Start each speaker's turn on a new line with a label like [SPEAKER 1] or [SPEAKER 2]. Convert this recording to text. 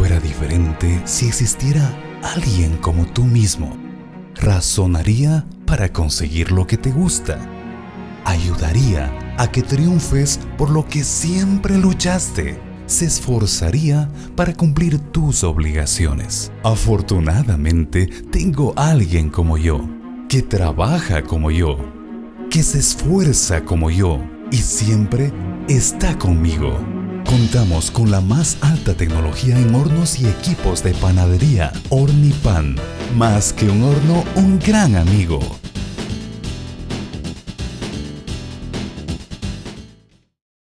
[SPEAKER 1] fuera diferente si existiera alguien como tú mismo? Razonaría para conseguir lo que te gusta. Ayudaría a que triunfes por lo que siempre luchaste. Se esforzaría para cumplir tus obligaciones. Afortunadamente, tengo alguien como yo, que trabaja como yo, que se esfuerza como yo y siempre está conmigo. Contamos con la más alta tecnología en hornos y equipos de panadería Ornipan. Más que un horno, un gran amigo